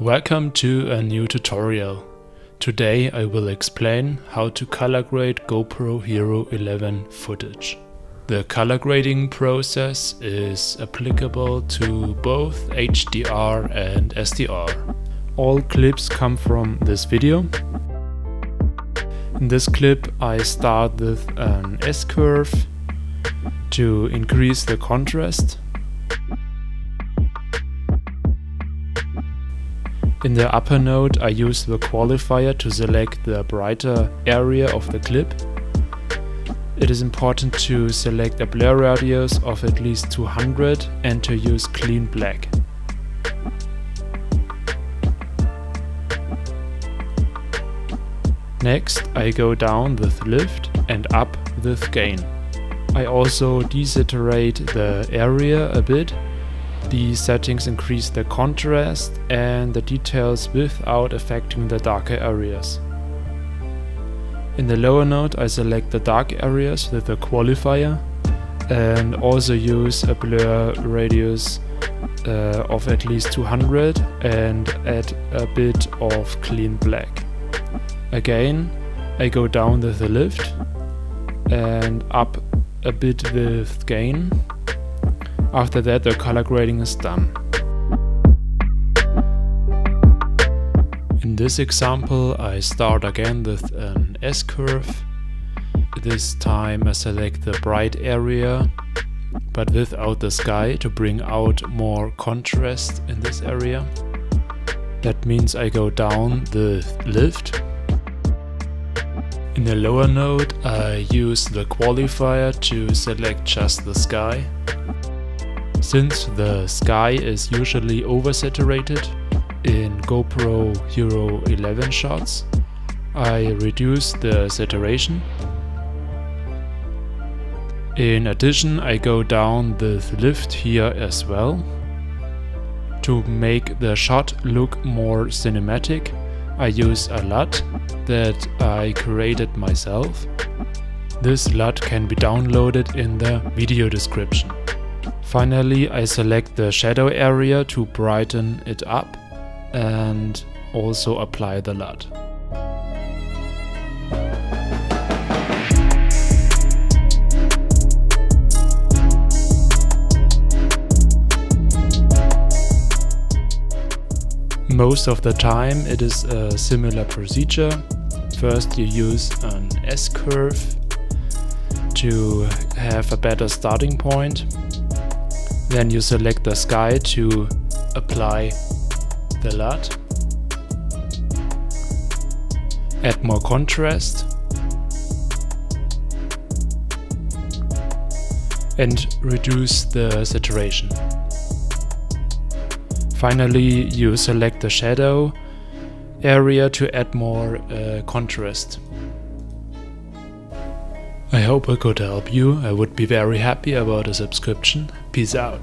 Welcome to a new tutorial. Today I will explain how to color grade GoPro Hero 11 footage. The color grading process is applicable to both HDR and SDR. All clips come from this video. In this clip I start with an S-curve to increase the contrast In the upper node I use the qualifier to select the brighter area of the clip. It is important to select a blur radius of at least 200 and to use clean black. Next I go down with lift and up with gain. I also desaturate the area a bit the settings increase the contrast and the details without affecting the darker areas. In the lower node I select the dark areas with the qualifier and also use a blur radius uh, of at least 200 and add a bit of clean black. Again I go down with the lift and up a bit with gain after that the color grading is done. In this example I start again with an S-curve. This time I select the bright area but without the sky to bring out more contrast in this area. That means I go down the lift. In the lower node I use the qualifier to select just the sky since the sky is usually oversaturated in GoPro Hero 11 shots, I reduce the saturation. In addition, I go down the lift here as well. To make the shot look more cinematic, I use a LUT that I created myself. This LUT can be downloaded in the video description. Finally, I select the shadow area to brighten it up and also apply the LUT. Most of the time it is a similar procedure. First you use an S-curve to have a better starting point then you select the sky to apply the LUT. Add more contrast. And reduce the saturation. Finally, you select the shadow area to add more uh, contrast. I hope I could help you. I would be very happy about a subscription. Peace out.